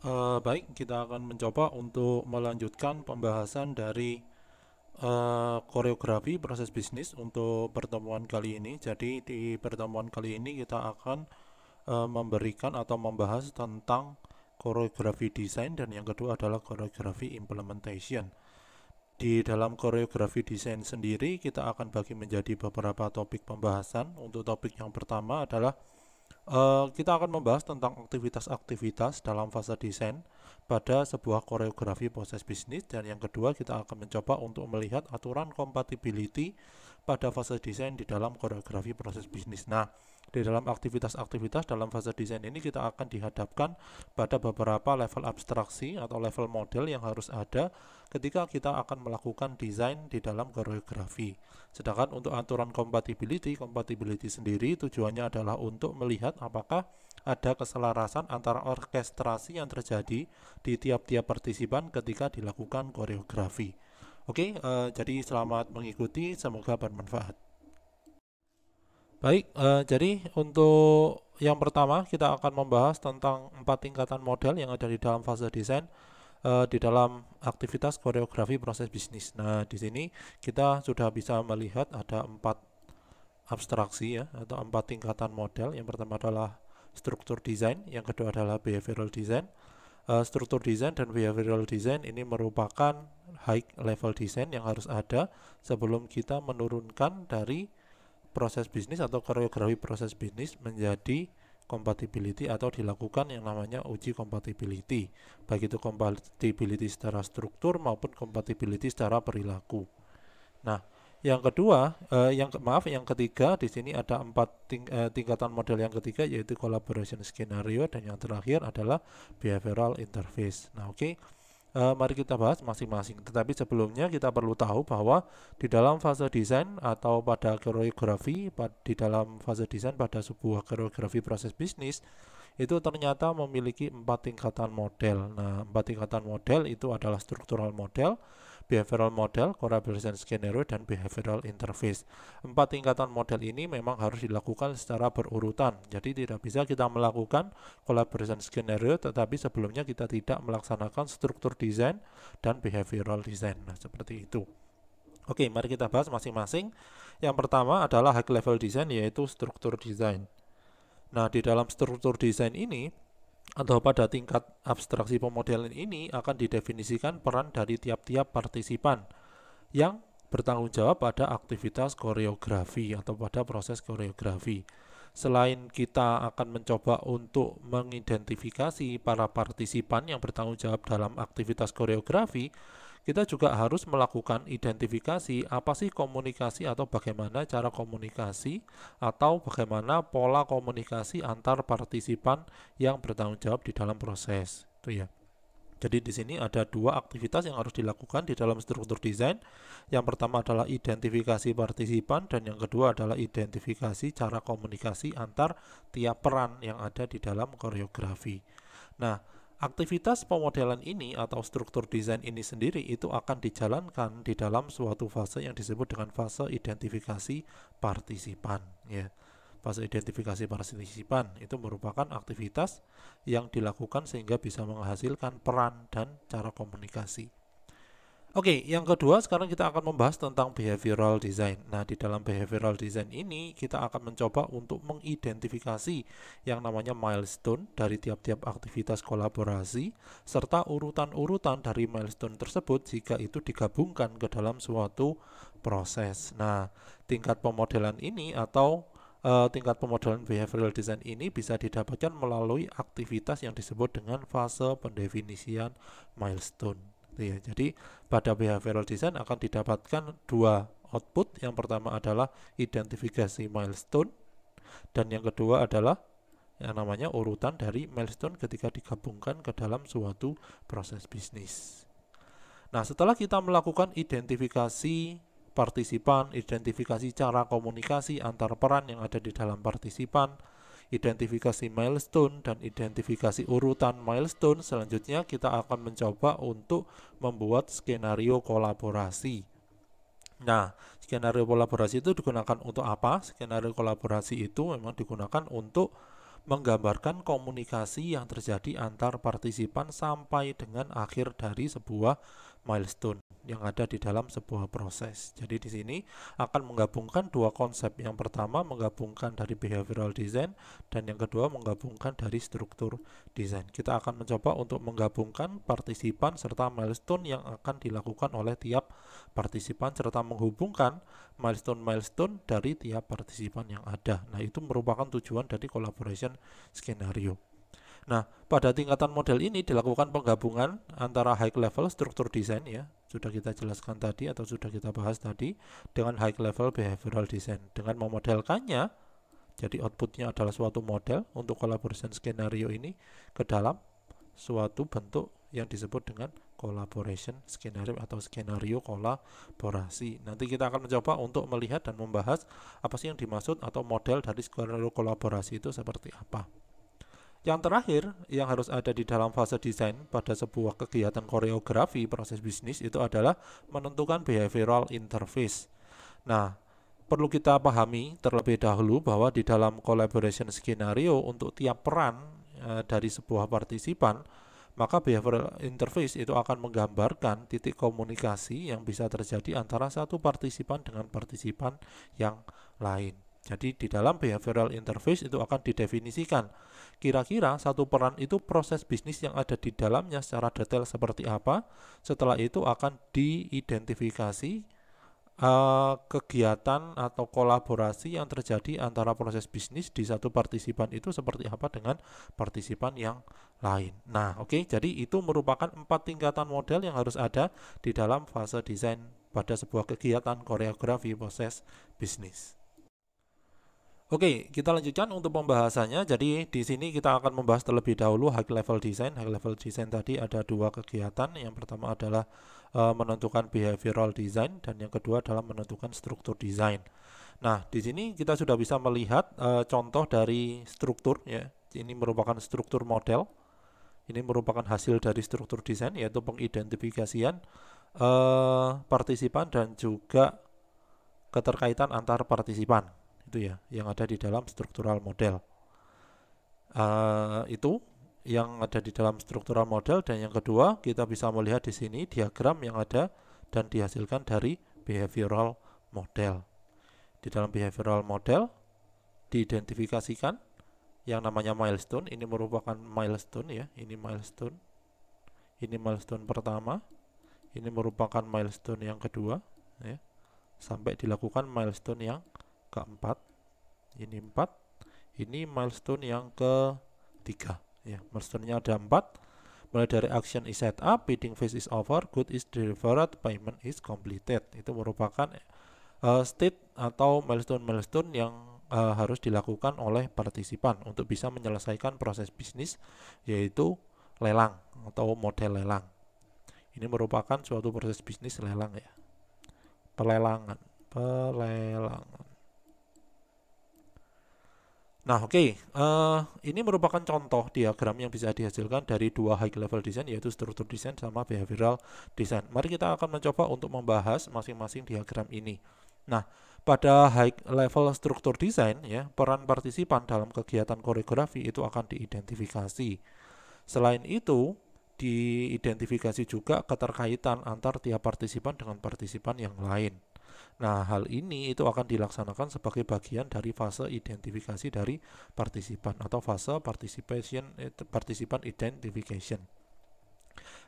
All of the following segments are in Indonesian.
Uh, baik, kita akan mencoba untuk melanjutkan pembahasan dari uh, koreografi proses bisnis untuk pertemuan kali ini. Jadi di pertemuan kali ini kita akan uh, memberikan atau membahas tentang koreografi desain dan yang kedua adalah koreografi implementation. Di dalam koreografi desain sendiri kita akan bagi menjadi beberapa topik pembahasan. Untuk topik yang pertama adalah Uh, kita akan membahas tentang aktivitas-aktivitas dalam fase desain pada sebuah koreografi proses bisnis dan yang kedua kita akan mencoba untuk melihat aturan compatibility pada fase desain di dalam koreografi proses bisnis. Nah, di dalam aktivitas-aktivitas dalam fase desain ini kita akan dihadapkan pada beberapa level abstraksi atau level model yang harus ada ketika kita akan melakukan desain di dalam koreografi. Sedangkan untuk aturan compatibility, compatibility sendiri tujuannya adalah untuk melihat apakah ada keselarasan antara orkestrasi yang terjadi di tiap-tiap partisipan ketika dilakukan koreografi. Oke, uh, jadi selamat mengikuti, semoga bermanfaat. Baik, uh, jadi untuk yang pertama kita akan membahas tentang empat tingkatan model yang ada di dalam fase desain uh, di dalam aktivitas koreografi proses bisnis. Nah, di sini kita sudah bisa melihat ada empat abstraksi ya atau empat tingkatan model. Yang pertama adalah struktur desain, yang kedua adalah behavioral design, uh, struktur desain dan behavioral design ini merupakan high level design yang harus ada sebelum kita menurunkan dari proses bisnis atau koreografi proses bisnis menjadi compatibility atau dilakukan yang namanya uji compatibility baik itu compatibility secara struktur maupun compatibility secara perilaku. Nah, yang kedua, eh, yang maaf, yang ketiga di sini ada empat ting, eh, tingkatan model yang ketiga yaitu collaboration scenario dan yang terakhir adalah behavioral interface. Nah, oke. Okay. Eh, mari kita bahas masing-masing. Tetapi sebelumnya kita perlu tahu bahwa di dalam fase desain atau pada koreografi di dalam fase desain pada sebuah koreografi proses bisnis itu ternyata memiliki empat tingkatan model. Nah, empat tingkatan model itu adalah struktural model, behavioral model, collaboration scenario, dan behavioral interface. Empat tingkatan model ini memang harus dilakukan secara berurutan. Jadi tidak bisa kita melakukan collaboration scenario, tetapi sebelumnya kita tidak melaksanakan struktur desain dan behavioral design. Nah, seperti itu. Oke, mari kita bahas masing-masing. Yang pertama adalah high level design yaitu struktur design. Nah, di dalam struktur desain ini atau pada tingkat abstraksi pemodelan ini akan didefinisikan peran dari tiap-tiap partisipan yang bertanggung jawab pada aktivitas koreografi atau pada proses koreografi. Selain kita akan mencoba untuk mengidentifikasi para partisipan yang bertanggung jawab dalam aktivitas koreografi, kita juga harus melakukan identifikasi apa sih komunikasi atau bagaimana cara komunikasi atau bagaimana pola komunikasi antar partisipan yang bertanggung jawab di dalam proses itu ya. Jadi di sini ada dua aktivitas yang harus dilakukan di dalam struktur desain. Yang pertama adalah identifikasi partisipan dan yang kedua adalah identifikasi cara komunikasi antar tiap peran yang ada di dalam koreografi. Nah, Aktivitas pemodelan ini atau struktur desain ini sendiri itu akan dijalankan di dalam suatu fase yang disebut dengan fase identifikasi partisipan ya. Fase identifikasi partisipan itu merupakan aktivitas yang dilakukan sehingga bisa menghasilkan peran dan cara komunikasi. Oke, yang kedua sekarang kita akan membahas tentang behavioral design. Nah, di dalam behavioral design ini kita akan mencoba untuk mengidentifikasi yang namanya milestone dari tiap-tiap aktivitas kolaborasi serta urutan-urutan dari milestone tersebut jika itu digabungkan ke dalam suatu proses. Nah, tingkat pemodelan ini atau uh, tingkat pemodelan behavioral design ini bisa didapatkan melalui aktivitas yang disebut dengan fase pendefinisian milestone gitu ya. Jadi pada behavioral design akan didapatkan dua output. Yang pertama adalah identifikasi milestone dan yang kedua adalah yang namanya urutan dari milestone ketika digabungkan ke dalam suatu proses bisnis. Nah, setelah kita melakukan identifikasi partisipan, identifikasi cara komunikasi antar peran yang ada di dalam partisipan, identifikasi milestone dan identifikasi urutan milestone. Selanjutnya kita akan mencoba untuk membuat skenario kolaborasi. Nah, skenario kolaborasi itu digunakan untuk apa? Skenario kolaborasi itu memang digunakan untuk menggambarkan komunikasi yang terjadi antar partisipan sampai dengan akhir dari sebuah milestone yang ada di dalam sebuah proses. Jadi di sini akan menggabungkan dua konsep. Yang pertama menggabungkan dari behavioral design dan yang kedua menggabungkan dari struktur design. Kita akan mencoba untuk menggabungkan partisipan serta milestone yang akan dilakukan oleh tiap partisipan serta menghubungkan milestone-milestone dari tiap partisipan yang ada. Nah, itu merupakan tujuan dari collaboration skenario. Nah, pada tingkatan model ini dilakukan penggabungan antara high level struktur desain ya, sudah kita jelaskan tadi atau sudah kita bahas tadi dengan high level behavioral design. Dengan memodelkannya, jadi outputnya adalah suatu model untuk collaboration skenario ini ke dalam suatu bentuk yang disebut dengan collaboration skenario atau skenario kolaborasi. Nanti kita akan mencoba untuk melihat dan membahas apa sih yang dimaksud atau model dari skenario kolaborasi itu seperti apa. Yang terakhir, yang harus ada di dalam fase desain pada sebuah kegiatan koreografi proses bisnis itu adalah menentukan behavioral interface. Nah, perlu kita pahami terlebih dahulu bahwa di dalam collaboration skenario untuk tiap peran e, dari sebuah partisipan, maka behavioral interface itu akan menggambarkan titik komunikasi yang bisa terjadi antara satu partisipan dengan partisipan yang lain. Jadi di dalam behavioral interface itu akan didefinisikan kira-kira satu peran itu proses bisnis yang ada di dalamnya secara detail seperti apa. Setelah itu akan diidentifikasi uh, kegiatan atau kolaborasi yang terjadi antara proses bisnis di satu partisipan itu seperti apa dengan partisipan yang lain. Nah, oke, okay, jadi itu merupakan empat tingkatan model yang harus ada di dalam fase desain pada sebuah kegiatan koreografi proses bisnis. Oke, kita lanjutkan untuk pembahasannya. Jadi di sini kita akan membahas terlebih dahulu high level design. High level design tadi ada dua kegiatan. Yang pertama adalah uh, menentukan behavioral design dan yang kedua adalah menentukan struktur design. Nah, di sini kita sudah bisa melihat uh, contoh dari struktur ya. Ini merupakan struktur model. Ini merupakan hasil dari struktur desain yaitu pengidentifikasian uh, partisipan dan juga keterkaitan antar partisipan itu ya yang ada di dalam struktural model. Uh, itu yang ada di dalam struktural model dan yang kedua kita bisa melihat di sini diagram yang ada dan dihasilkan dari behavioral model. Di dalam behavioral model diidentifikasikan yang namanya milestone. Ini merupakan milestone ya ini milestone. Ini milestone pertama ini merupakan milestone yang kedua ya. Sampai dilakukan milestone yang keempat ini empat ini milestone yang ketiga. Ya milestone-nya ada empat. Mulai dari action is set up bidding phase is over good is delivered payment is completed. Itu merupakan uh, state atau milestone-milestone yang uh, harus dilakukan oleh partisipan untuk bisa menyelesaikan proses bisnis yaitu lelang atau model lelang. Ini merupakan suatu proses bisnis lelang ya. Pelelangan pelelangan Nah, oke, okay. uh, eh, ini merupakan contoh diagram yang bisa dihasilkan dari dua high level design yaitu struktur design sama behavioral design. Mari kita akan mencoba untuk membahas masing-masing diagram ini. Nah, pada high level struktur design ya, peran partisipan dalam kegiatan koreografi itu akan diidentifikasi. Selain itu, diidentifikasi juga keterkaitan antar tiap partisipan dengan partisipan yang lain. Nah, hal ini itu akan dilaksanakan sebagai bagian dari fase identifikasi dari partisipan atau fase participation eh, partisipan identification.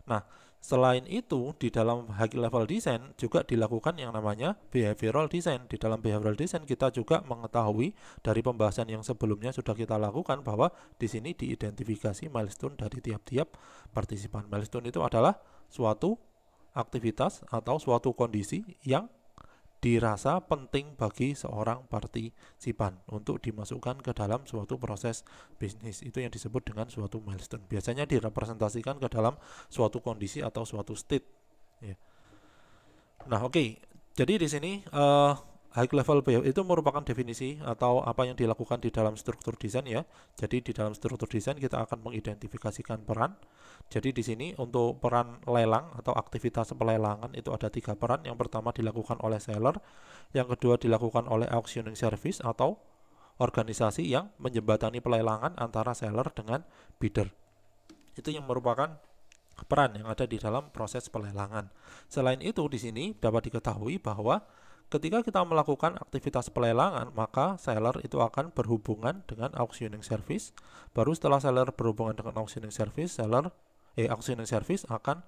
Nah, selain itu di dalam high level design juga dilakukan yang namanya behavioral design. Di dalam behavioral design kita juga mengetahui dari pembahasan yang sebelumnya sudah kita lakukan bahwa di sini diidentifikasi milestone dari tiap-tiap partisipan. Milestone itu adalah suatu aktivitas atau suatu kondisi yang dirasa penting bagi seorang partisipan untuk dimasukkan ke dalam suatu proses bisnis. Itu yang disebut dengan suatu milestone. Biasanya direpresentasikan ke dalam suatu kondisi atau suatu state. Ya. Nah, oke. Okay. Jadi di sini uh, high level BO itu merupakan definisi atau apa yang dilakukan di dalam struktur desain ya. Jadi di dalam struktur desain kita akan mengidentifikasikan peran. Jadi di sini untuk peran lelang atau aktivitas pelelangan itu ada tiga peran. Yang pertama dilakukan oleh seller, yang kedua dilakukan oleh auctioning service atau organisasi yang menjembatani pelelangan antara seller dengan bidder. Itu yang merupakan peran yang ada di dalam proses pelelangan. Selain itu, di sini dapat diketahui bahwa ketika kita melakukan aktivitas pelelangan, maka seller itu akan berhubungan dengan auctioning service. Baru setelah seller berhubungan dengan auctioning service, seller eh auctioning service akan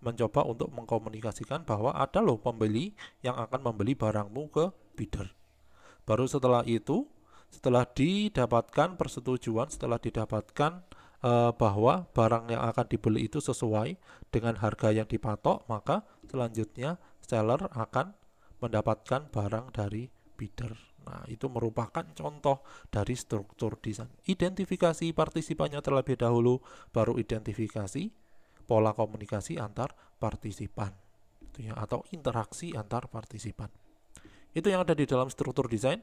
mencoba untuk mengkomunikasikan bahwa ada loh pembeli yang akan membeli barangmu ke bidder. Baru setelah itu, setelah didapatkan persetujuan, setelah didapatkan uh, bahwa barang yang akan dibeli itu sesuai dengan harga yang dipatok, maka selanjutnya seller akan mendapatkan barang dari bidder. Nah, itu merupakan contoh dari struktur desain. Identifikasi partisipannya terlebih dahulu, baru identifikasi pola komunikasi antar partisipan itu ya atau interaksi antar partisipan itu yang ada di dalam struktur desain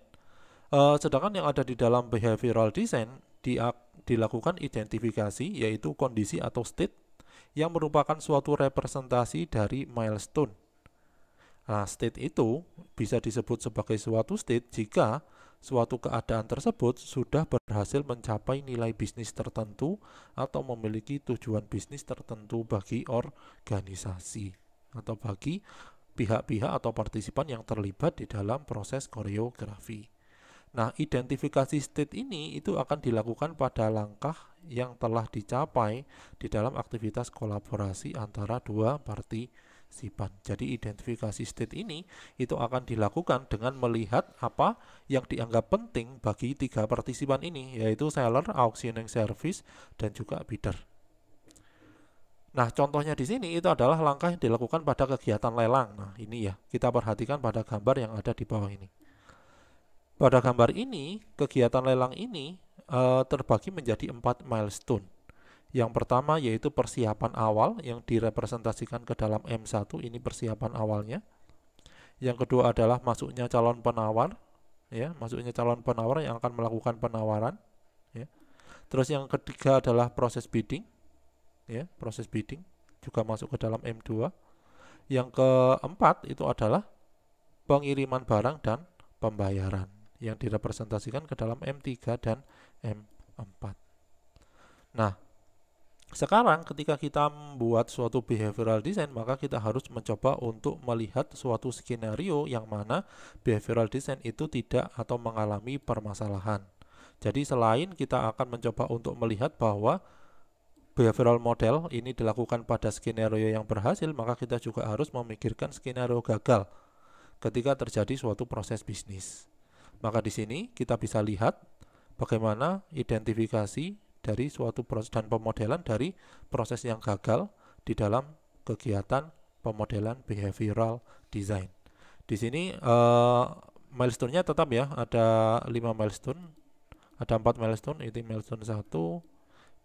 uh, sedangkan yang ada di dalam behavioral design di, dilakukan identifikasi yaitu kondisi atau state yang merupakan suatu representasi dari milestone Nah, state itu bisa disebut sebagai suatu state jika suatu keadaan tersebut sudah berhasil mencapai nilai bisnis tertentu atau memiliki tujuan bisnis tertentu bagi organisasi atau bagi pihak-pihak atau partisipan yang terlibat di dalam proses koreografi. Nah, identifikasi state ini itu akan dilakukan pada langkah yang telah dicapai di dalam aktivitas kolaborasi antara dua parti partisipan. Jadi identifikasi state ini itu akan dilakukan dengan melihat apa yang dianggap penting bagi tiga partisipan ini, yaitu seller, auctioning service, dan juga bidder. Nah, contohnya di sini itu adalah langkah yang dilakukan pada kegiatan lelang. Nah, ini ya, kita perhatikan pada gambar yang ada di bawah ini. Pada gambar ini, kegiatan lelang ini e, terbagi menjadi empat milestone. Yang pertama yaitu persiapan awal yang direpresentasikan ke dalam M1 ini persiapan awalnya. Yang kedua adalah masuknya calon penawar ya, masuknya calon penawar yang akan melakukan penawaran ya. Terus yang ketiga adalah proses bidding ya, proses bidding juga masuk ke dalam M2. Yang keempat itu adalah pengiriman barang dan pembayaran yang direpresentasikan ke dalam M3 dan M4. Nah, sekarang ketika kita membuat suatu behavioral design maka kita harus mencoba untuk melihat suatu skenario yang mana behavioral design itu tidak atau mengalami permasalahan. Jadi selain kita akan mencoba untuk melihat bahwa behavioral model ini dilakukan pada skenario yang berhasil, maka kita juga harus memikirkan skenario gagal ketika terjadi suatu proses bisnis. Maka di sini kita bisa lihat bagaimana identifikasi dari suatu proses dan pemodelan dari proses yang gagal di dalam kegiatan pemodelan behavioral design. Di sini uh, milestone-nya tetap ya ada 5 milestone, ada 4 milestone, itu milestone 1,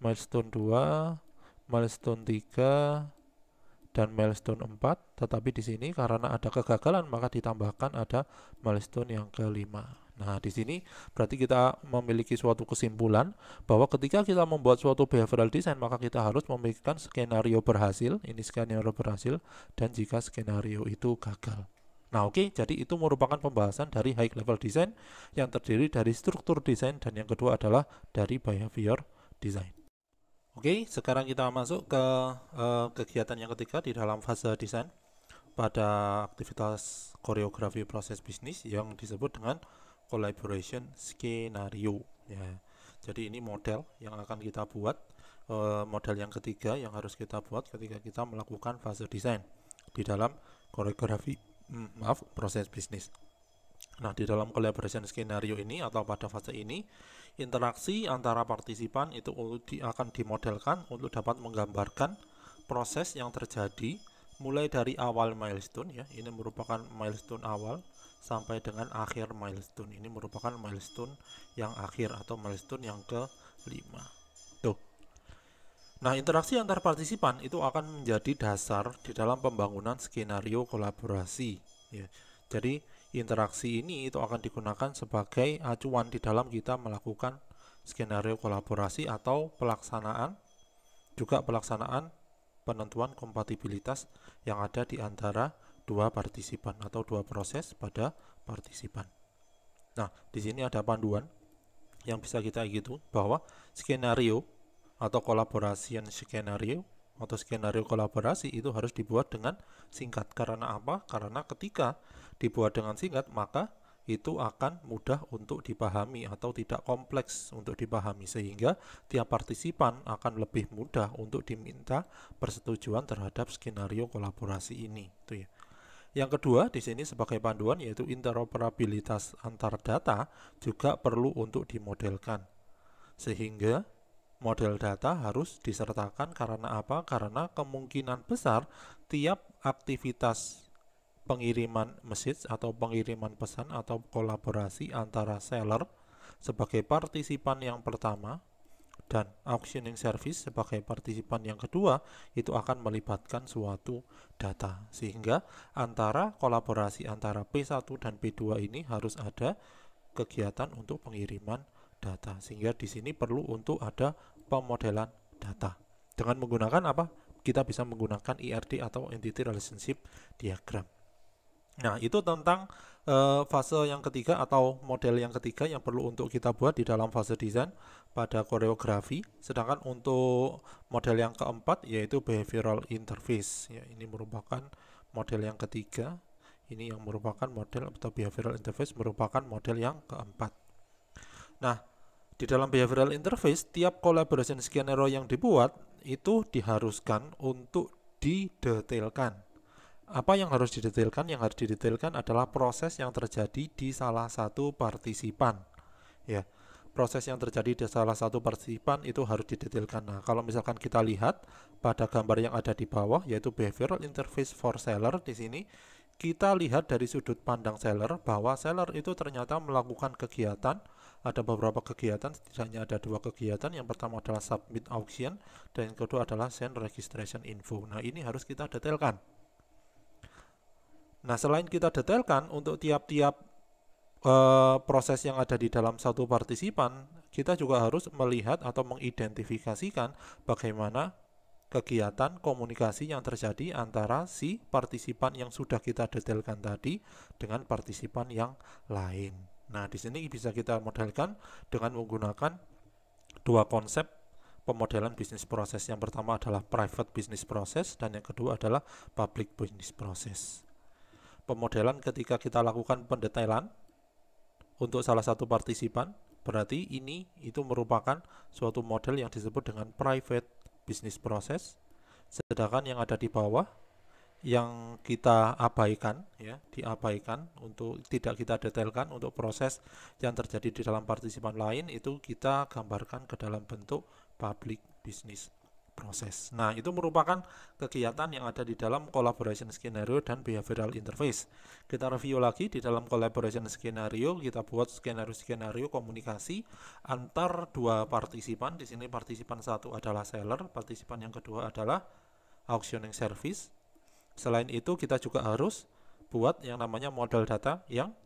milestone 2, milestone 3 dan milestone 4, tetapi di sini karena ada kegagalan maka ditambahkan ada milestone yang kelima. Nah, di sini berarti kita memiliki suatu kesimpulan bahwa ketika kita membuat suatu behavioral design, maka kita harus memikirkan skenario berhasil, ini skenario berhasil, dan jika skenario itu gagal. Nah, oke, okay, jadi itu merupakan pembahasan dari high level design yang terdiri dari struktur desain dan yang kedua adalah dari behavior design. Oke, okay, sekarang kita masuk ke uh, kegiatan yang ketiga di dalam fase desain pada aktivitas koreografi proses bisnis yang disebut dengan collaboration skenario ya. Jadi ini model yang akan kita buat e, model yang ketiga yang harus kita buat ketika kita melakukan fase desain di dalam koreografi mm, maaf proses bisnis. Nah, di dalam collaboration skenario ini atau pada fase ini interaksi antara partisipan itu akan dimodelkan untuk dapat menggambarkan proses yang terjadi mulai dari awal milestone ya. Ini merupakan milestone awal sampai dengan akhir milestone. Ini merupakan milestone yang akhir atau milestone yang ke-5. Tuh. Nah, interaksi antar partisipan itu akan menjadi dasar di dalam pembangunan skenario kolaborasi. Ya. Jadi, interaksi ini itu akan digunakan sebagai acuan di dalam kita melakukan skenario kolaborasi atau pelaksanaan juga pelaksanaan penentuan kompatibilitas yang ada di antara dua partisipan atau dua proses pada partisipan. Nah, di sini ada panduan yang bisa kita gitu bahwa skenario atau kolaborasi skenario atau skenario kolaborasi itu harus dibuat dengan singkat. Karena apa? Karena ketika dibuat dengan singkat, maka itu akan mudah untuk dipahami atau tidak kompleks untuk dipahami sehingga tiap partisipan akan lebih mudah untuk diminta persetujuan terhadap skenario kolaborasi ini itu ya. Yang kedua di sini sebagai panduan yaitu interoperabilitas antar data juga perlu untuk dimodelkan sehingga model data harus disertakan karena apa? Karena kemungkinan besar tiap aktivitas pengiriman message atau pengiriman pesan atau kolaborasi antara seller sebagai partisipan yang pertama dan auctioning service sebagai partisipan yang kedua itu akan melibatkan suatu data. Sehingga antara kolaborasi antara P1 dan P2 ini harus ada kegiatan untuk pengiriman data. Sehingga di sini perlu untuk ada pemodelan data. Dengan menggunakan apa? Kita bisa menggunakan ERD atau Entity Relationship Diagram Nah, itu tentang uh, fase yang ketiga atau model yang ketiga yang perlu untuk kita buat di dalam fase desain pada koreografi. Sedangkan untuk model yang keempat yaitu behavioral interface. Ya, ini merupakan model yang ketiga. Ini yang merupakan model atau behavioral interface merupakan model yang keempat. Nah, di dalam behavioral interface, tiap collaboration scenario yang dibuat itu diharuskan untuk didetailkan apa yang harus didetailkan? Yang harus didetailkan adalah proses yang terjadi di salah satu partisipan. Ya, proses yang terjadi di salah satu partisipan itu harus didetailkan. Nah, kalau misalkan kita lihat pada gambar yang ada di bawah, yaitu behavioral interface for seller di sini, kita lihat dari sudut pandang seller bahwa seller itu ternyata melakukan kegiatan ada beberapa kegiatan, setidaknya ada dua kegiatan. Yang pertama adalah submit auction dan yang kedua adalah send registration info. Nah, ini harus kita detailkan. Nah, selain kita detailkan untuk tiap-tiap uh, proses yang ada di dalam satu partisipan, kita juga harus melihat atau mengidentifikasikan bagaimana kegiatan komunikasi yang terjadi antara si partisipan yang sudah kita detailkan tadi dengan partisipan yang lain. Nah, di sini bisa kita modelkan dengan menggunakan dua konsep pemodelan bisnis proses. Yang pertama adalah private business process dan yang kedua adalah public business process pemodelan ketika kita lakukan pendetailan untuk salah satu partisipan, berarti ini itu merupakan suatu model yang disebut dengan private business process. Sedangkan yang ada di bawah yang kita abaikan ya, diabaikan untuk tidak kita detailkan untuk proses yang terjadi di dalam partisipan lain itu kita gambarkan ke dalam bentuk public business proses. Nah, itu merupakan kegiatan yang ada di dalam collaboration scenario dan behavioral interface. Kita review lagi di dalam collaboration scenario, kita buat skenario-skenario komunikasi antar dua partisipan. Di sini partisipan satu adalah seller, partisipan yang kedua adalah auctioning service. Selain itu, kita juga harus buat yang namanya model data yang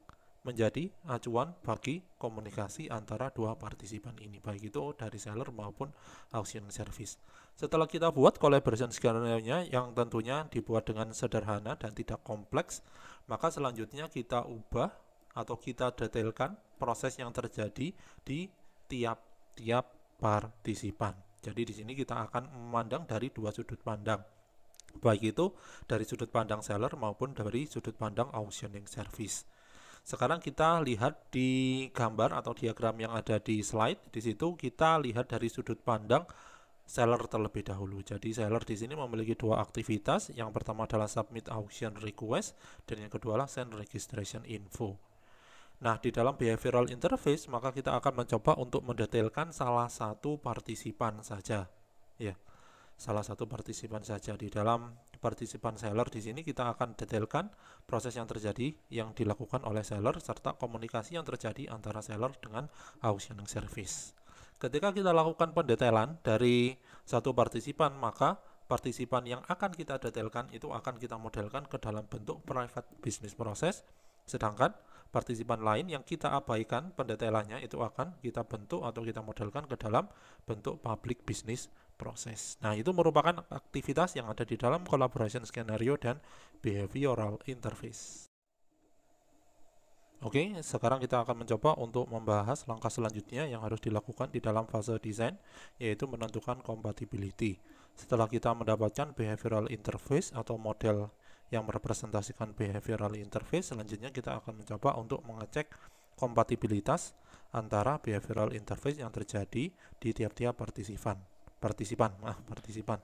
menjadi acuan bagi komunikasi antara dua partisipan ini, baik itu dari seller maupun auction service. Setelah kita buat collaboration skenario-nya yang tentunya dibuat dengan sederhana dan tidak kompleks, maka selanjutnya kita ubah atau kita detailkan proses yang terjadi di tiap-tiap partisipan. Jadi di sini kita akan memandang dari dua sudut pandang baik itu dari sudut pandang seller maupun dari sudut pandang auctioning service. Sekarang kita lihat di gambar atau diagram yang ada di slide. Di situ kita lihat dari sudut pandang seller terlebih dahulu. Jadi seller di sini memiliki dua aktivitas. Yang pertama adalah submit auction request dan yang kedua adalah send registration info. Nah, di dalam behavioral interface maka kita akan mencoba untuk mendetailkan salah satu partisipan saja. Ya. Salah satu partisipan saja di dalam partisipan seller di sini kita akan detailkan proses yang terjadi yang dilakukan oleh seller serta komunikasi yang terjadi antara seller dengan auctioning service. Ketika kita lakukan pendetailan dari satu partisipan, maka partisipan yang akan kita detailkan itu akan kita modelkan ke dalam bentuk private business process, sedangkan partisipan lain yang kita abaikan pendetailannya itu akan kita bentuk atau kita modelkan ke dalam bentuk public business proses. Nah, itu merupakan aktivitas yang ada di dalam collaboration scenario dan behavioral interface. Oke, sekarang kita akan mencoba untuk membahas langkah selanjutnya yang harus dilakukan di dalam fase desain, yaitu menentukan compatibility. Setelah kita mendapatkan behavioral interface atau model yang merepresentasikan behavioral interface, selanjutnya kita akan mencoba untuk mengecek kompatibilitas antara behavioral interface yang terjadi di tiap-tiap partisipan. Partisipan, ah, partisipan.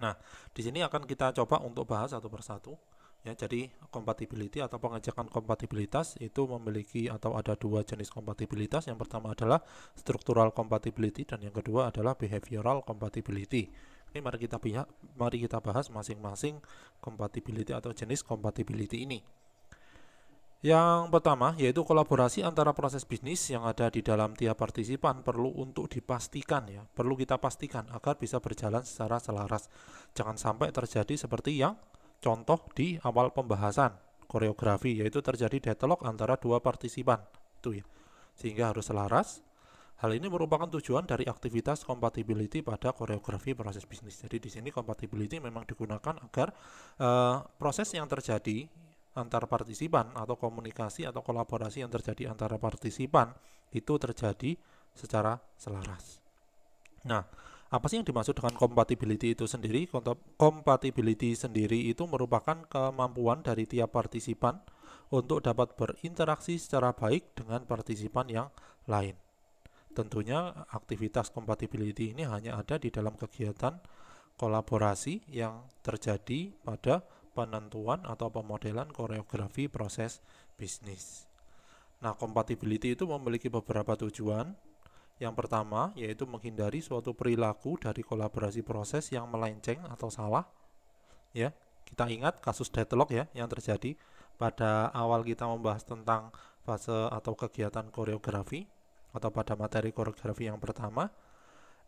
Nah, di sini akan kita coba untuk bahas satu persatu. Ya, jadi compatibility atau pengecekan kompatibilitas itu memiliki atau ada dua jenis kompatibilitas. Yang pertama adalah structural compatibility dan yang kedua adalah behavioral compatibility. Ini mari kita pihak, mari kita bahas masing-masing compatibility atau jenis compatibility ini. Yang pertama yaitu kolaborasi antara proses bisnis yang ada di dalam tiap partisipan perlu untuk dipastikan ya, perlu kita pastikan agar bisa berjalan secara selaras. Jangan sampai terjadi seperti yang contoh di awal pembahasan koreografi yaitu terjadi deadlock antara dua partisipan itu ya sehingga harus selaras hal ini merupakan tujuan dari aktivitas compatibility pada koreografi proses bisnis jadi di sini compatibility memang digunakan agar uh, proses yang terjadi antar partisipan atau komunikasi atau kolaborasi yang terjadi antara partisipan itu terjadi secara selaras nah apa sih yang dimaksud dengan compatibility itu sendiri? Compatibility sendiri itu merupakan kemampuan dari tiap partisipan untuk dapat berinteraksi secara baik dengan partisipan yang lain. Tentunya aktivitas compatibility ini hanya ada di dalam kegiatan kolaborasi yang terjadi pada penentuan atau pemodelan koreografi proses bisnis. Nah, compatibility itu memiliki beberapa tujuan yang pertama yaitu menghindari suatu perilaku dari kolaborasi proses yang melenceng atau salah. Ya, kita ingat kasus deadlock ya yang terjadi pada awal kita membahas tentang fase atau kegiatan koreografi atau pada materi koreografi yang pertama.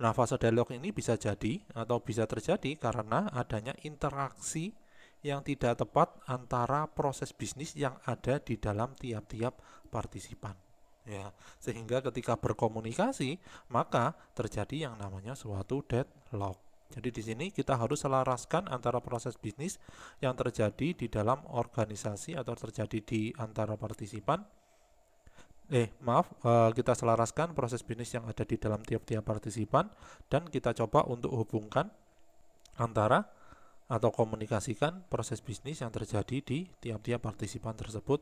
Nah, fase deadlock ini bisa jadi atau bisa terjadi karena adanya interaksi yang tidak tepat antara proses bisnis yang ada di dalam tiap-tiap partisipan ya sehingga ketika berkomunikasi maka terjadi yang namanya suatu deadlock jadi di sini kita harus selaraskan antara proses bisnis yang terjadi di dalam organisasi atau terjadi di antara partisipan eh maaf uh, kita selaraskan proses bisnis yang ada di dalam tiap-tiap partisipan dan kita coba untuk hubungkan antara atau komunikasikan proses bisnis yang terjadi di tiap-tiap partisipan tersebut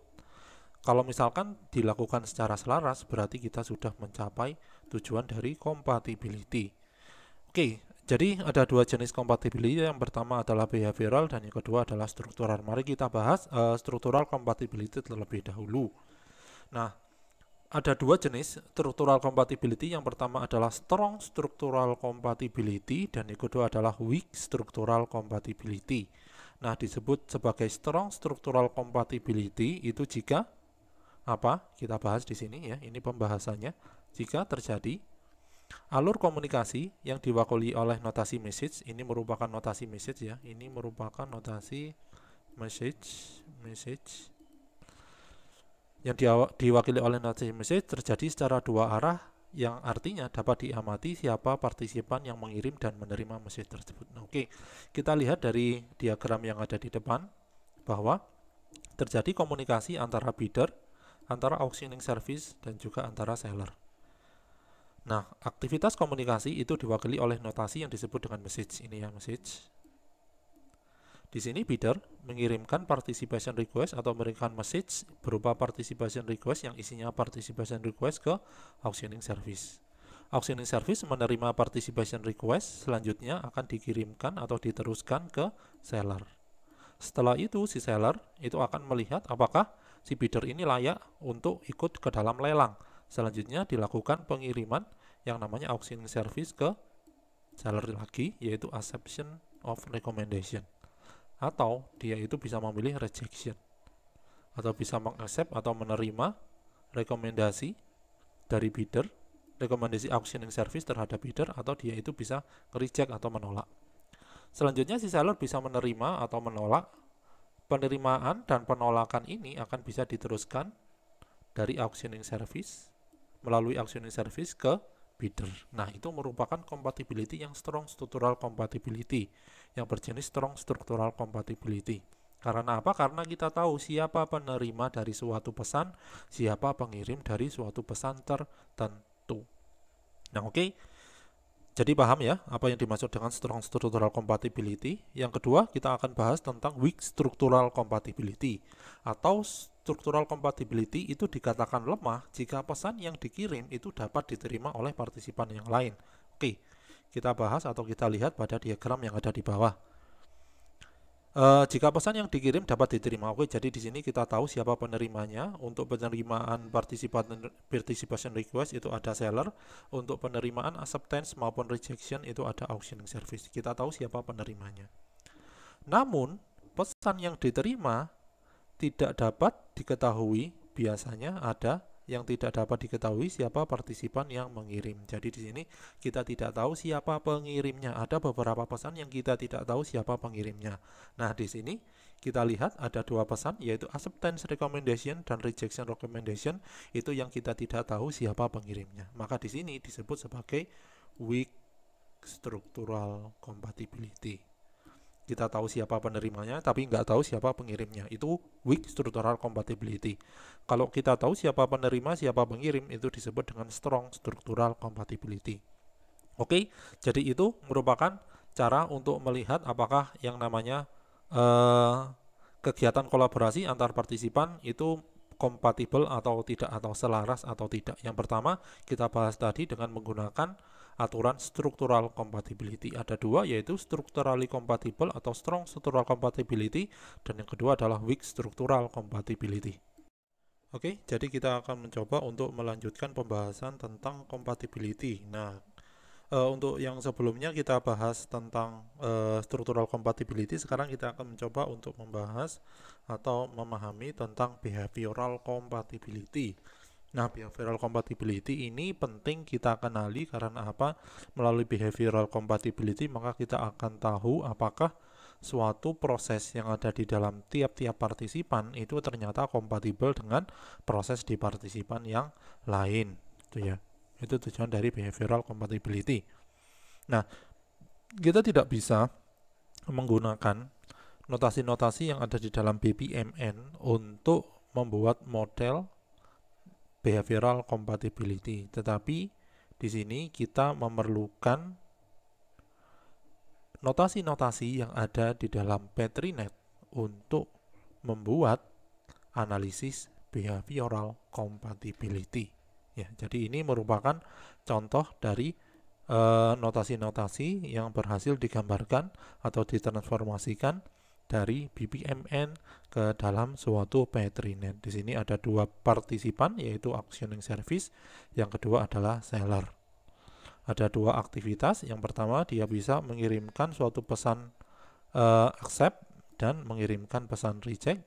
kalau misalkan dilakukan secara selaras, berarti kita sudah mencapai tujuan dari compatibility. Oke, jadi ada dua jenis compatibility. Yang pertama adalah behavioral dan yang kedua adalah struktural. Mari kita bahas uh, struktural compatibility terlebih dahulu. Nah, ada dua jenis structural compatibility. Yang pertama adalah strong structural compatibility dan yang kedua adalah weak structural compatibility. Nah, disebut sebagai strong structural compatibility itu jika apa kita bahas di sini ya ini pembahasannya jika terjadi alur komunikasi yang diwakili oleh notasi message ini merupakan notasi message ya ini merupakan notasi message message yang diwakili oleh notasi message terjadi secara dua arah yang artinya dapat diamati siapa partisipan yang mengirim dan menerima message tersebut. Nah, Oke, kita lihat dari diagram yang ada di depan bahwa terjadi komunikasi antara bidder antara auctioning service dan juga antara seller. Nah, aktivitas komunikasi itu diwakili oleh notasi yang disebut dengan message. Ini ya message. Di sini bidder mengirimkan participation request atau memberikan message berupa participation request yang isinya participation request ke auctioning service. Auctioning service menerima participation request, selanjutnya akan dikirimkan atau diteruskan ke seller. Setelah itu, si seller itu akan melihat apakah si bidder ini layak untuk ikut ke dalam lelang. Selanjutnya dilakukan pengiriman yang namanya auctioning service ke seller lagi yaitu acceptance of recommendation. Atau dia itu bisa memilih rejection atau bisa mengaccept atau menerima rekomendasi dari bidder, rekomendasi auctioning service terhadap bidder atau dia itu bisa reject atau menolak. Selanjutnya si seller bisa menerima atau menolak penerimaan dan penolakan ini akan bisa diteruskan dari auctioning service melalui auctioning service ke bidder. Nah, itu merupakan compatibility yang strong structural compatibility yang berjenis strong structural compatibility. Karena apa? Karena kita tahu siapa penerima dari suatu pesan, siapa pengirim dari suatu pesan tertentu. Nah, oke. Okay. Jadi paham ya apa yang dimaksud dengan strong structural compatibility. Yang kedua, kita akan bahas tentang weak structural compatibility. Atau structural compatibility itu dikatakan lemah jika pesan yang dikirim itu dapat diterima oleh partisipan yang lain. Oke, kita bahas atau kita lihat pada diagram yang ada di bawah. Uh, jika pesan yang dikirim dapat diterima, oke. Jadi di sini kita tahu siapa penerimanya. Untuk penerimaan participation request itu ada seller. Untuk penerimaan acceptance maupun rejection itu ada auctioning service. Kita tahu siapa penerimanya. Namun pesan yang diterima tidak dapat diketahui. Biasanya ada yang tidak dapat diketahui siapa partisipan yang mengirim. Jadi di sini kita tidak tahu siapa pengirimnya. Ada beberapa pesan yang kita tidak tahu siapa pengirimnya. Nah, di sini kita lihat ada dua pesan yaitu acceptance recommendation dan rejection recommendation itu yang kita tidak tahu siapa pengirimnya. Maka di sini disebut sebagai weak structural compatibility kita tahu siapa penerimanya tapi nggak tahu siapa pengirimnya. Itu weak structural compatibility. Kalau kita tahu siapa penerima siapa pengirim itu disebut dengan strong structural compatibility. Oke jadi itu merupakan cara untuk melihat apakah yang namanya uh, kegiatan kolaborasi antar partisipan itu kompatibel atau tidak atau selaras atau tidak. Yang pertama kita bahas tadi dengan menggunakan aturan structural compatibility. Ada dua yaitu structurally compatible atau strong structural compatibility dan yang kedua adalah weak structural compatibility. Oke, jadi kita akan mencoba untuk melanjutkan pembahasan tentang compatibility. Nah, e, untuk yang sebelumnya kita bahas tentang e, structural compatibility, sekarang kita akan mencoba untuk membahas atau memahami tentang behavioral compatibility. Nah, behavioral compatibility ini penting kita kenali karena apa? Melalui behavioral compatibility maka kita akan tahu apakah suatu proses yang ada di dalam tiap-tiap partisipan itu ternyata kompatibel dengan proses di partisipan yang lain. Itu ya. Itu tujuan dari behavioral compatibility. Nah, kita tidak bisa menggunakan notasi-notasi yang ada di dalam BPMN untuk membuat model behavioral compatibility. Tetapi di sini kita memerlukan notasi-notasi yang ada di dalam Petrinet untuk membuat analisis behavioral compatibility. Ya, jadi ini merupakan contoh dari eh, notasi-notasi uh, yang berhasil digambarkan atau ditransformasikan dari BPMN ke dalam suatu Petrinet. Di sini ada dua partisipan yaitu auctioning service, yang kedua adalah seller. Ada dua aktivitas. Yang pertama dia bisa mengirimkan suatu pesan uh, accept dan mengirimkan pesan reject.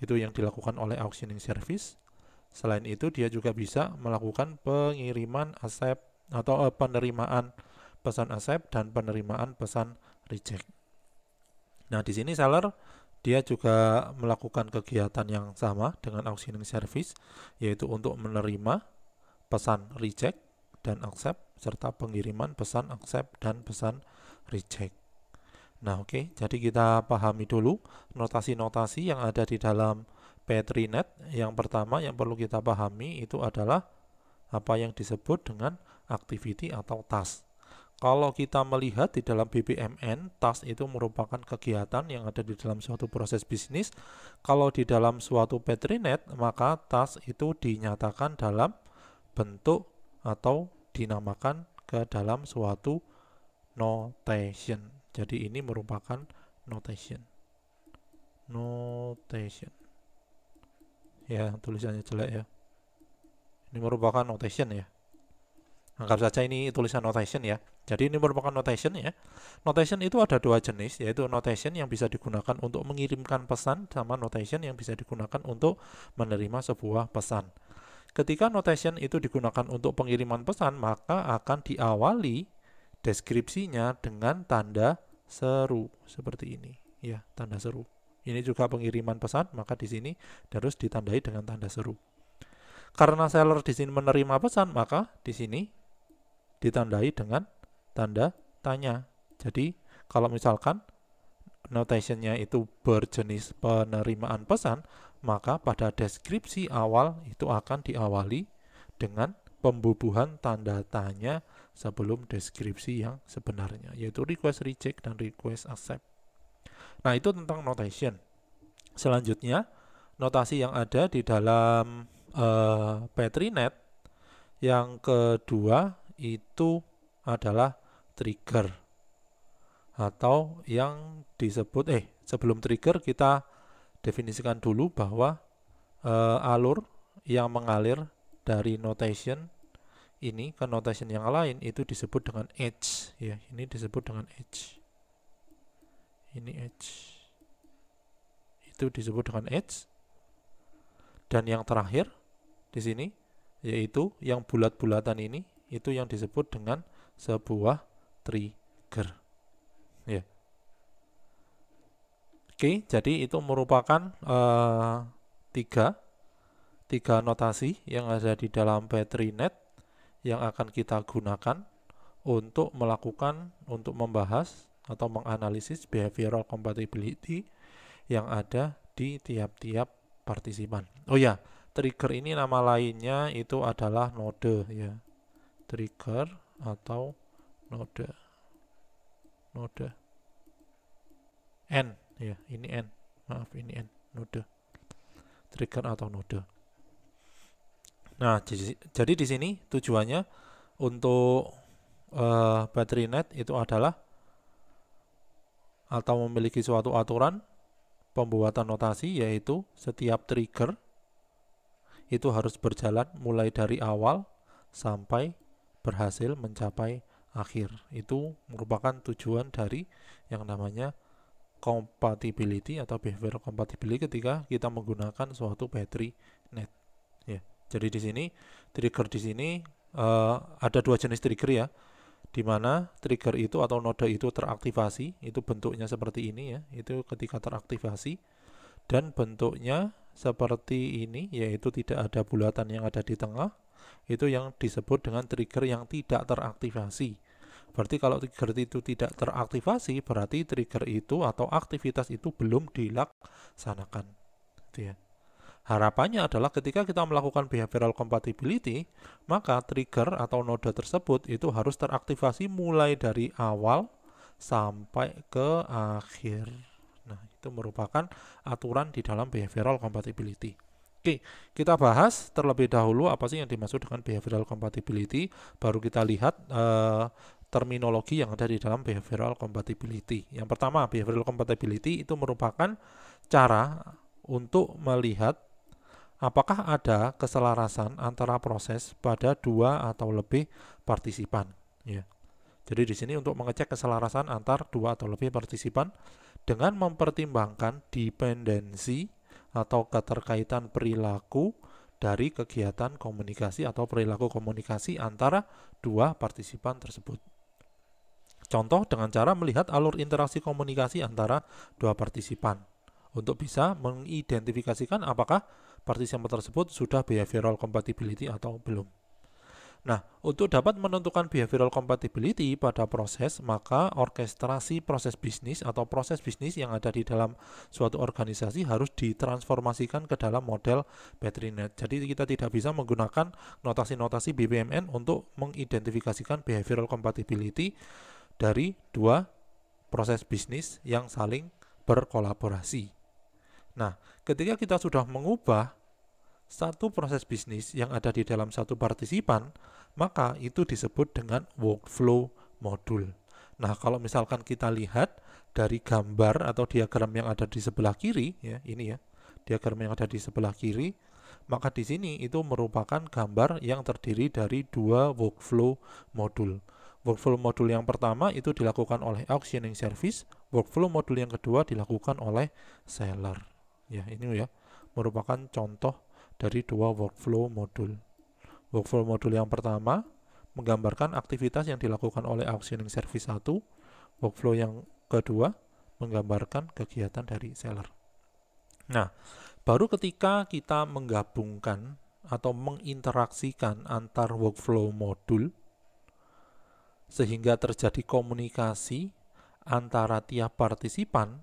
Itu yang dilakukan oleh auctioning service. Selain itu dia juga bisa melakukan pengiriman accept atau uh, penerimaan pesan accept dan penerimaan pesan reject. Nah, di sini seller dia juga melakukan kegiatan yang sama dengan auctioning service yaitu untuk menerima pesan reject dan accept serta pengiriman pesan accept dan pesan reject. Nah, oke, okay. jadi kita pahami dulu notasi-notasi yang ada di dalam Petrinet. Yang pertama yang perlu kita pahami itu adalah apa yang disebut dengan activity atau task. Kalau kita melihat di dalam BBMN, task itu merupakan kegiatan yang ada di dalam suatu proses bisnis. Kalau di dalam suatu Petrinet, maka task itu dinyatakan dalam bentuk atau dinamakan ke dalam suatu notation. Jadi ini merupakan notation. Notation. Ya, tulisannya jelek ya. Ini merupakan notation ya. Anggap saja ini tulisan notation ya. Jadi ini merupakan notation ya. Notation itu ada dua jenis, yaitu notation yang bisa digunakan untuk mengirimkan pesan sama notation yang bisa digunakan untuk menerima sebuah pesan. Ketika notation itu digunakan untuk pengiriman pesan, maka akan diawali deskripsinya dengan tanda seru seperti ini, ya, tanda seru. Ini juga pengiriman pesan, maka di sini harus ditandai dengan tanda seru. Karena seller di sini menerima pesan, maka di sini ditandai dengan tanda tanya. Jadi kalau misalkan notationnya itu berjenis penerimaan pesan, maka pada deskripsi awal itu akan diawali dengan pembubuhan tanda tanya sebelum deskripsi yang sebenarnya, yaitu request reject dan request accept. Nah, itu tentang notation. Selanjutnya, notasi yang ada di dalam uh, Petrinet yang kedua itu adalah trigger atau yang disebut eh sebelum trigger kita definisikan dulu bahwa uh, alur yang mengalir dari notation ini ke notation yang lain itu disebut dengan edge ya ini disebut dengan edge. Ini edge. Itu disebut dengan edge. Dan yang terakhir di sini yaitu yang bulat-bulatan ini itu yang disebut dengan sebuah trigger. Ya. Oke, jadi itu merupakan uh, tiga tiga notasi yang ada di dalam battery net yang akan kita gunakan untuk melakukan untuk membahas atau menganalisis behavioral compatibility yang ada di tiap-tiap partisipan. Oh ya, trigger ini nama lainnya itu adalah node ya. Trigger atau node. Node. N ya, ini N. Maaf, ini N, node. Trigger atau node. Nah, jadi, di sini tujuannya untuk uh, battery net itu adalah atau memiliki suatu aturan pembuatan notasi yaitu setiap trigger itu harus berjalan mulai dari awal sampai berhasil mencapai akhir. Itu merupakan tujuan dari yang namanya compatibility atau behavior compatibility ketika kita menggunakan suatu battery net. Ya. Jadi di sini trigger di sini uh, ada dua jenis trigger ya di mana trigger itu atau node itu teraktivasi, itu bentuknya seperti ini ya, itu ketika teraktivasi dan bentuknya seperti ini yaitu tidak ada bulatan yang ada di tengah, itu yang disebut dengan trigger yang tidak teraktivasi. Berarti kalau trigger itu tidak teraktivasi, berarti trigger itu atau aktivitas itu belum dilaksanakan. Gitu ya. Harapannya adalah ketika kita melakukan behavioral compatibility, maka trigger atau node tersebut itu harus teraktivasi mulai dari awal sampai ke akhir. Nah, itu merupakan aturan di dalam behavioral compatibility. Oke, kita bahas terlebih dahulu apa sih yang dimaksud dengan behavioral compatibility, baru kita lihat uh, terminologi yang ada di dalam behavioral compatibility. Yang pertama, behavioral compatibility itu merupakan cara untuk melihat apakah ada keselarasan antara proses pada dua atau lebih partisipan. Ya. Jadi di sini untuk mengecek keselarasan antar dua atau lebih partisipan dengan mempertimbangkan dependensi atau keterkaitan perilaku dari kegiatan komunikasi atau perilaku komunikasi antara dua partisipan tersebut. Contoh dengan cara melihat alur interaksi komunikasi antara dua partisipan untuk bisa mengidentifikasikan apakah partisipan tersebut sudah behavioral compatibility atau belum. Nah, untuk dapat menentukan behavioral compatibility pada proses, maka orkestrasi proses bisnis atau proses bisnis yang ada di dalam suatu organisasi harus ditransformasikan ke dalam model battery net. Jadi kita tidak bisa menggunakan notasi-notasi BPMN untuk mengidentifikasikan behavioral compatibility dari dua proses bisnis yang saling berkolaborasi. Nah, ketika kita sudah mengubah satu proses bisnis yang ada di dalam satu partisipan, maka itu disebut dengan workflow modul. Nah, kalau misalkan kita lihat dari gambar atau diagram yang ada di sebelah kiri, ya ini ya, diagram yang ada di sebelah kiri, maka di sini itu merupakan gambar yang terdiri dari dua workflow modul. Workflow modul yang pertama itu dilakukan oleh auctioning service, workflow modul yang kedua dilakukan oleh seller. Ya, ini ya merupakan contoh dari dua workflow modul. Workflow modul yang pertama menggambarkan aktivitas yang dilakukan oleh auctioning service 1. Workflow yang kedua menggambarkan kegiatan dari seller. Nah, baru ketika kita menggabungkan atau menginteraksikan antar workflow modul sehingga terjadi komunikasi antara tiap partisipan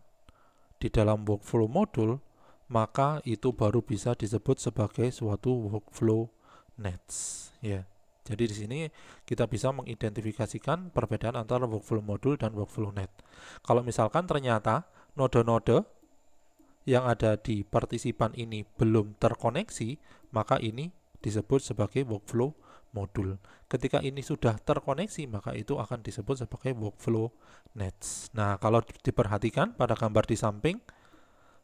di dalam workflow modul, maka itu baru bisa disebut sebagai suatu workflow nets ya. Jadi di sini kita bisa mengidentifikasikan perbedaan antara workflow modul dan workflow net. Kalau misalkan ternyata node-node yang ada di partisipan ini belum terkoneksi, maka ini disebut sebagai workflow modul. Ketika ini sudah terkoneksi, maka itu akan disebut sebagai workflow nets. Nah, kalau diperhatikan pada gambar di samping,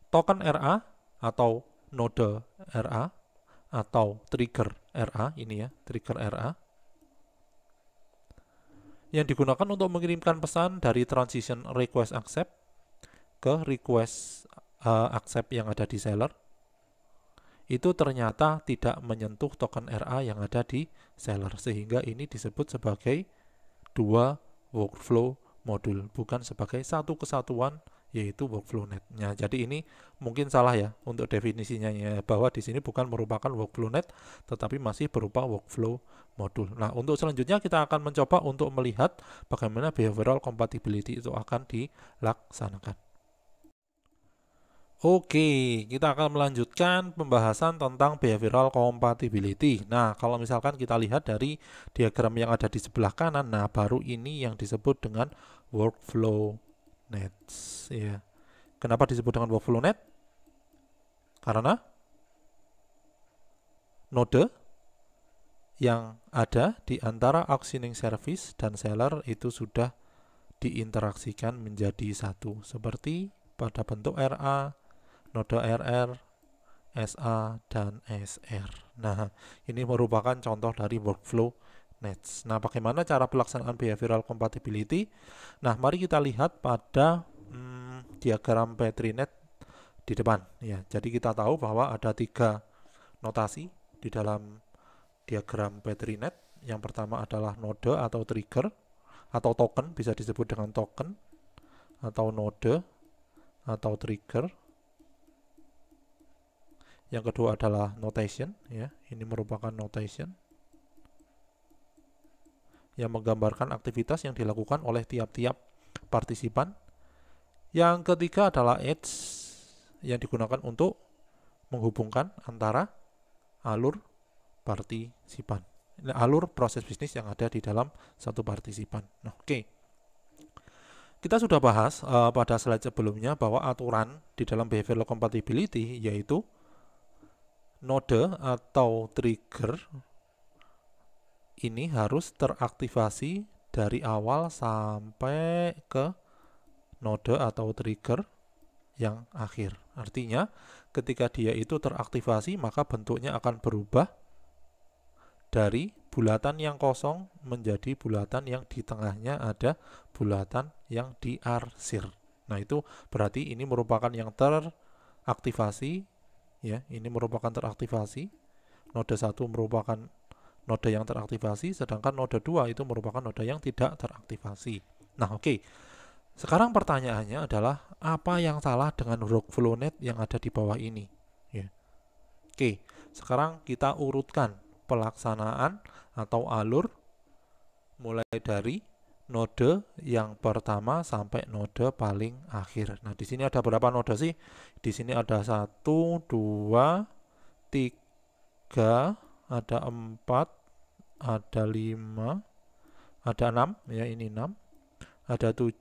token RA atau node RA atau trigger RA ini ya, trigger RA yang digunakan untuk mengirimkan pesan dari transition request accept ke request uh, accept yang ada di seller. Itu ternyata tidak menyentuh token RA yang ada di seller sehingga ini disebut sebagai dua workflow modul bukan sebagai satu kesatuan yaitu workflow net. Nah, jadi ini mungkin salah ya untuk definisinya ya bahwa di sini bukan merupakan workflow net tetapi masih berupa workflow modul. Nah, untuk selanjutnya kita akan mencoba untuk melihat bagaimana behavioral compatibility itu akan dilaksanakan. Oke, kita akan melanjutkan pembahasan tentang behavioral compatibility. Nah, kalau misalkan kita lihat dari diagram yang ada di sebelah kanan, nah baru ini yang disebut dengan workflow nets ya. Kenapa disebut dengan workflow net? Karena node yang ada di antara auctioning service dan seller itu sudah diinteraksikan menjadi satu seperti pada bentuk RA, node RR, SA, dan SR. Nah, ini merupakan contoh dari workflow nets. Nah, bagaimana cara pelaksanaan behavioral compatibility? Nah, mari kita lihat pada hmm, diagram Petrinet di depan. Ya, jadi kita tahu bahwa ada tiga notasi di dalam diagram Petrinet. Yang pertama adalah node atau trigger atau token, bisa disebut dengan token atau node atau trigger. Yang kedua adalah notation, ya. Ini merupakan notation yang menggambarkan aktivitas yang dilakukan oleh tiap-tiap partisipan. Yang ketiga adalah edge yang digunakan untuk menghubungkan antara alur partisipan. Alur proses bisnis yang ada di dalam satu partisipan. Nah, oke. Okay. Kita sudah bahas uh, pada slide sebelumnya bahwa aturan di dalam behavioral compatibility yaitu node atau trigger ini harus teraktivasi dari awal sampai ke node atau trigger yang akhir. Artinya, ketika dia itu teraktivasi, maka bentuknya akan berubah dari bulatan yang kosong menjadi bulatan yang di tengahnya ada bulatan yang diarsir. Nah, itu berarti ini merupakan yang teraktivasi ya, ini merupakan teraktivasi. Node 1 merupakan node yang teraktivasi, sedangkan node 2 itu merupakan node yang tidak teraktivasi. Nah, oke. Okay. Sekarang pertanyaannya adalah apa yang salah dengan workflow net yang ada di bawah ini? Ya. Oke, okay. sekarang kita urutkan pelaksanaan atau alur mulai dari node yang pertama sampai node paling akhir. Nah, di sini ada berapa node sih? Di sini ada satu, dua, tiga, ada 4, ada 5, ada 6, ya ini 6, ada 7,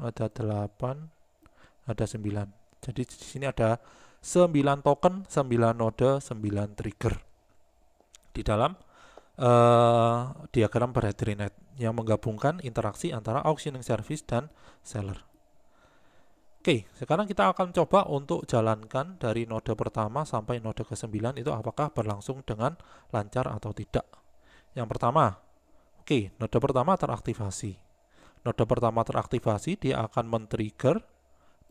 ada 8, ada 9. Jadi di sini ada 9 token, 9 node, 9 trigger. Di dalam uh, diagram net yang menggabungkan interaksi antara auctioning service dan seller. Oke, sekarang kita akan coba untuk jalankan dari node pertama sampai node ke-9 itu apakah berlangsung dengan lancar atau tidak. Yang pertama, oke, node pertama teraktivasi. Node pertama teraktivasi, dia akan men-trigger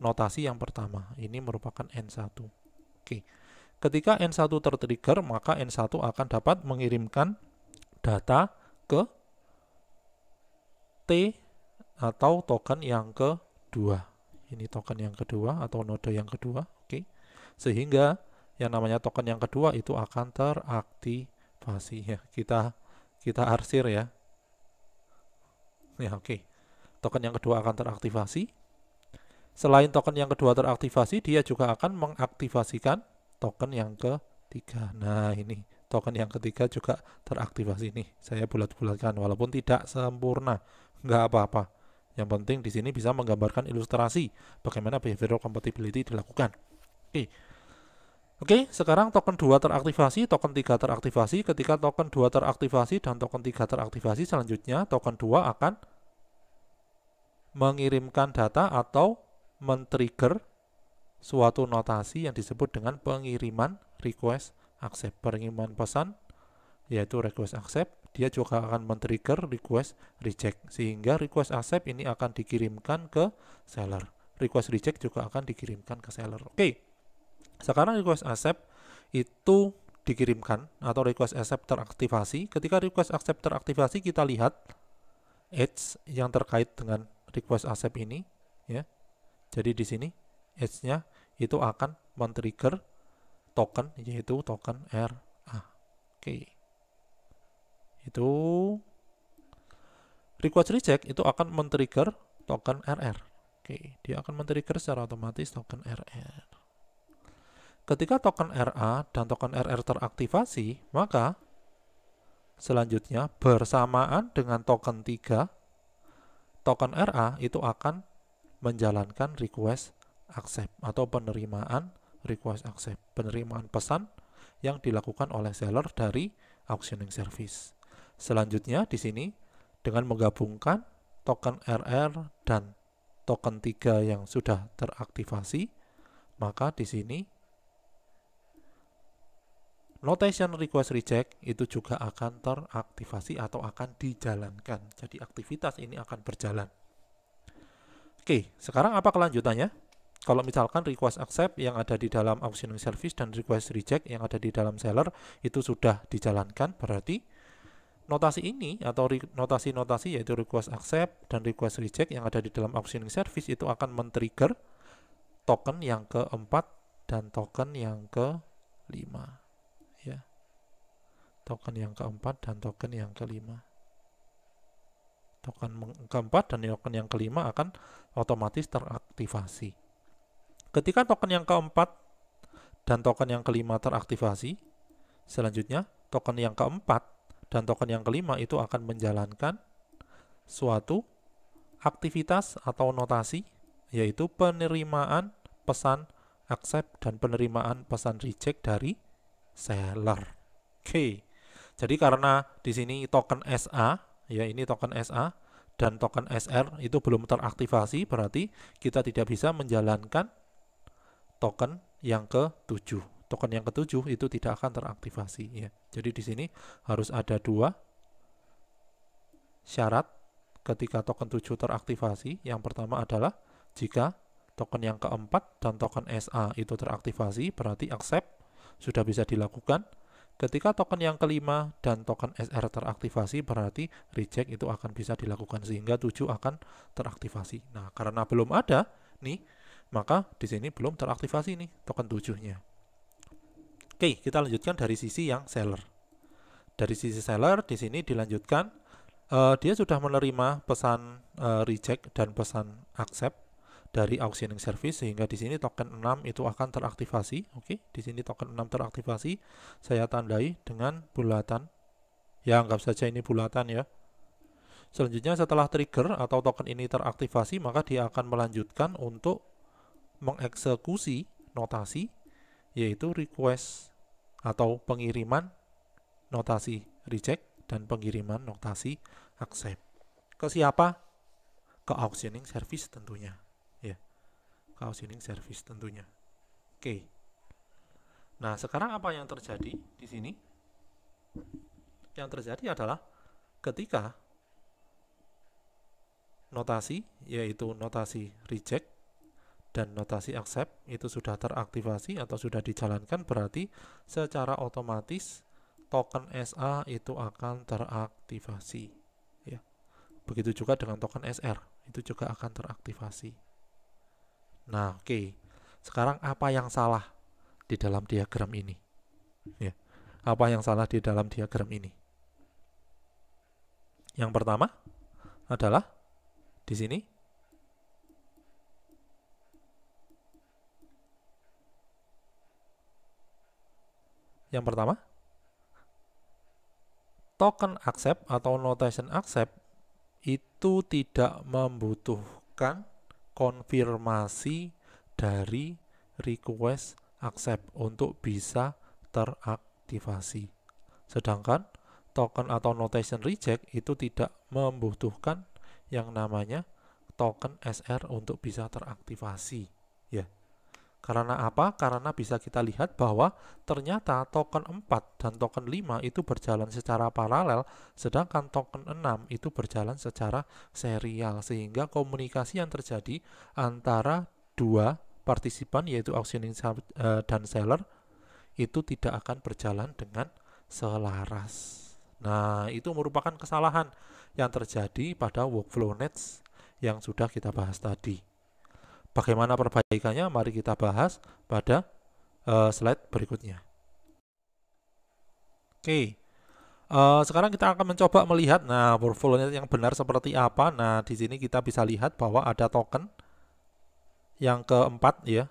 notasi yang pertama. Ini merupakan N1. Oke, ketika N1 tertrigger, maka N1 akan dapat mengirimkan data ke T atau token yang kedua ini token yang kedua atau node yang kedua oke okay. sehingga yang namanya token yang kedua itu akan teraktivasi ya kita kita arsir ya ya oke okay. token yang kedua akan teraktivasi Selain token yang kedua teraktivasi, dia juga akan mengaktifasikan token yang ketiga. Nah, ini token yang ketiga juga teraktivasi nih. Saya bulat-bulatkan walaupun tidak sempurna, nggak apa-apa. Yang penting di sini bisa menggambarkan ilustrasi bagaimana behavioral compatibility dilakukan. Oke. Oke, sekarang token 2 teraktivasi, token 3 teraktivasi. Ketika token 2 teraktivasi dan token 3 teraktivasi, selanjutnya token 2 akan mengirimkan data atau men-trigger suatu notasi yang disebut dengan pengiriman request accept. Pengiriman pesan yaitu request accept, dia juga akan men-trigger request reject. Sehingga request accept ini akan dikirimkan ke seller. Request reject juga akan dikirimkan ke seller. Oke. Sekarang request accept itu dikirimkan atau request accept teraktivasi. Ketika request accept teraktivasi kita lihat edge yang terkait dengan request accept ini ya. Jadi di sini edge-nya itu akan men-trigger token yaitu token RA. Oke. Itu request reject itu akan men-trigger token RR. Oke, dia akan men-trigger secara otomatis token RR. Ketika token RA dan token RR teraktivasi, maka selanjutnya bersamaan dengan token 3, token RA itu akan menjalankan request accept atau penerimaan request accept, penerimaan pesan yang dilakukan oleh seller dari auctioning service. Selanjutnya di sini dengan menggabungkan token RR dan token 3 yang sudah teraktivasi, maka di sini notation request reject itu juga akan teraktivasi atau akan dijalankan. Jadi aktivitas ini akan berjalan. Oke, sekarang apa kelanjutannya? Kalau misalkan request accept yang ada di dalam auctioning service dan request reject yang ada di dalam seller itu sudah dijalankan, berarti notasi ini atau notasi-notasi yaitu request accept dan request reject yang ada di dalam auctioning service itu akan men-trigger token yang keempat dan token yang kelima token yang keempat dan token yang kelima. Token keempat dan token yang kelima akan otomatis teraktivasi. Ketika token yang keempat dan token yang kelima teraktivasi, selanjutnya token yang keempat dan token yang kelima itu akan menjalankan suatu aktivitas atau notasi yaitu penerimaan pesan accept dan penerimaan pesan reject dari seller. Oke. Okay. Jadi karena di sini token SA, ya ini token SA dan token SR itu belum teraktivasi, berarti kita tidak bisa menjalankan token yang ke-7. Token yang ke-7 itu tidak akan teraktivasi ya. Jadi di sini harus ada dua syarat ketika token 7 teraktivasi. Yang pertama adalah jika token yang keempat dan token SA itu teraktivasi, berarti accept sudah bisa dilakukan Ketika token yang kelima dan token SR teraktivasi, berarti reject itu akan bisa dilakukan sehingga 7 akan teraktivasi. Nah, karena belum ada nih, maka di sini belum teraktivasi nih token 7-nya. Oke, kita lanjutkan dari sisi yang seller. Dari sisi seller di sini dilanjutkan uh, dia sudah menerima pesan uh, reject dan pesan accept dari auctioning service sehingga di sini token 6 itu akan teraktivasi. Oke, di sini token 6 teraktivasi. Saya tandai dengan bulatan. Ya, anggap saja ini bulatan ya. Selanjutnya setelah trigger atau token ini teraktivasi, maka dia akan melanjutkan untuk mengeksekusi notasi yaitu request atau pengiriman notasi reject dan pengiriman notasi accept. Ke siapa? Ke auctioning service tentunya cautioning service tentunya. Oke. Nah, sekarang apa yang terjadi di sini? Yang terjadi adalah ketika notasi yaitu notasi reject dan notasi accept itu sudah teraktivasi atau sudah dijalankan berarti secara otomatis token SA itu akan teraktivasi ya. Begitu juga dengan token SR itu juga akan teraktivasi. Nah, oke. Okay. Sekarang apa yang salah di dalam diagram ini? Ya. Apa yang salah di dalam diagram ini? Yang pertama adalah di sini Yang pertama, token accept atau notation accept itu tidak membutuhkan konfirmasi dari request accept untuk bisa teraktivasi. Sedangkan token atau notation reject itu tidak membutuhkan yang namanya token SR untuk bisa teraktivasi. Karena apa? Karena bisa kita lihat bahwa ternyata token 4 dan token 5 itu berjalan secara paralel, sedangkan token 6 itu berjalan secara serial, sehingga komunikasi yang terjadi antara dua partisipan yaitu auctioning eh, dan seller itu tidak akan berjalan dengan selaras. Nah, itu merupakan kesalahan yang terjadi pada workflow nets yang sudah kita bahas tadi. Bagaimana perbaikannya? Mari kita bahas pada uh, slide berikutnya. Oke, uh, sekarang kita akan mencoba melihat, nah net yang benar seperti apa. Nah, di sini kita bisa lihat bahwa ada token yang keempat ya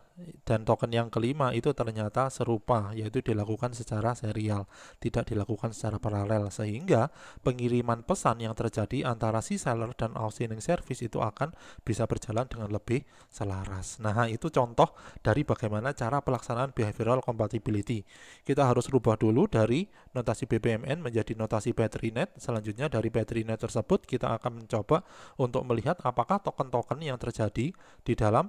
dan token yang kelima itu ternyata serupa yaitu dilakukan secara serial tidak dilakukan secara paralel. Sehingga pengiriman pesan yang terjadi antara si seller dan outstanding service itu akan bisa berjalan dengan lebih selaras. Nah itu contoh dari bagaimana cara pelaksanaan behavioral compatibility. Kita harus rubah dulu dari notasi BPMN menjadi notasi battery net. Selanjutnya dari battery net tersebut kita akan mencoba untuk melihat apakah token-token yang terjadi di dalam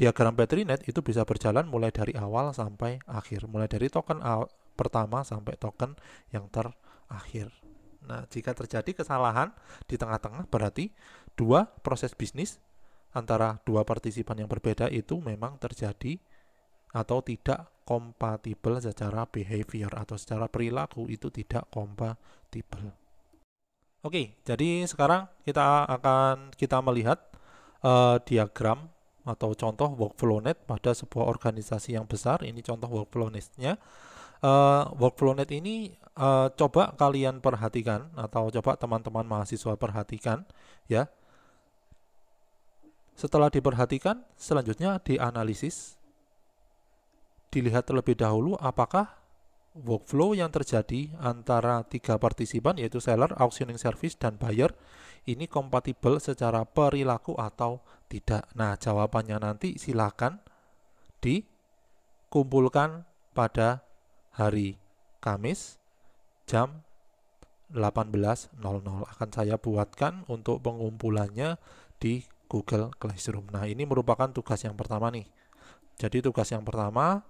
diagram battery net itu bisa berjalan mulai dari awal sampai akhir, mulai dari token pertama sampai token yang terakhir. Nah, jika terjadi kesalahan di tengah-tengah berarti dua proses bisnis antara dua partisipan yang berbeda itu memang terjadi atau tidak kompatibel secara behavior atau secara perilaku itu tidak kompatibel. Oke, jadi sekarang kita akan kita melihat uh, diagram atau contoh workflow net pada sebuah organisasi yang besar. Ini contoh workflow netnya. Uh, workflow net ini uh, coba kalian perhatikan atau coba teman-teman mahasiswa perhatikan ya. Setelah diperhatikan, selanjutnya dianalisis. Dilihat terlebih dahulu apakah workflow yang terjadi antara tiga partisipan yaitu seller, auctioning service, dan buyer ini kompatibel secara perilaku atau tidak? Nah, jawabannya nanti silakan dikumpulkan pada hari Kamis jam 18.00 akan saya buatkan untuk pengumpulannya di Google Classroom. Nah, ini merupakan tugas yang pertama nih. Jadi tugas yang pertama,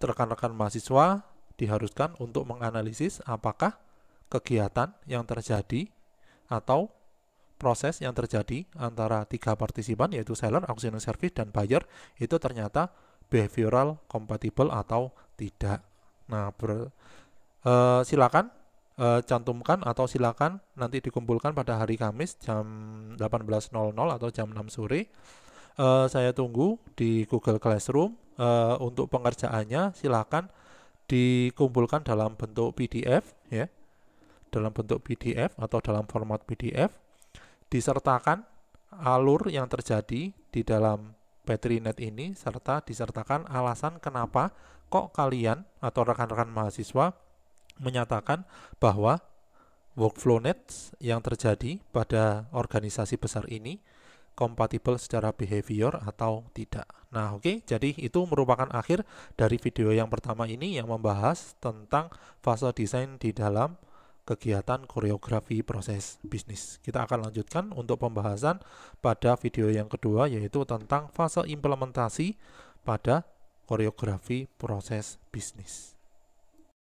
rekan-rekan mahasiswa diharuskan untuk menganalisis apakah kegiatan yang terjadi atau proses yang terjadi antara tiga partisipan yaitu seller, auxiliary service, dan buyer itu ternyata behavioral compatible atau tidak. Nah, ber, uh, silakan uh, cantumkan atau silakan nanti dikumpulkan pada hari Kamis jam 18.00 atau jam 6 sore. Uh, saya tunggu di Google Classroom uh, untuk pengerjaannya. Silakan dikumpulkan dalam bentuk PDF ya, dalam bentuk PDF atau dalam format PDF disertakan alur yang terjadi di dalam battery net ini serta disertakan alasan kenapa kok kalian atau rekan-rekan mahasiswa menyatakan bahwa workflow net yang terjadi pada organisasi besar ini kompatibel secara behavior atau tidak. Nah, oke, okay, jadi itu merupakan akhir dari video yang pertama ini yang membahas tentang fase desain di dalam kegiatan koreografi proses bisnis. Kita akan lanjutkan untuk pembahasan pada video yang kedua yaitu tentang fase implementasi pada koreografi proses bisnis.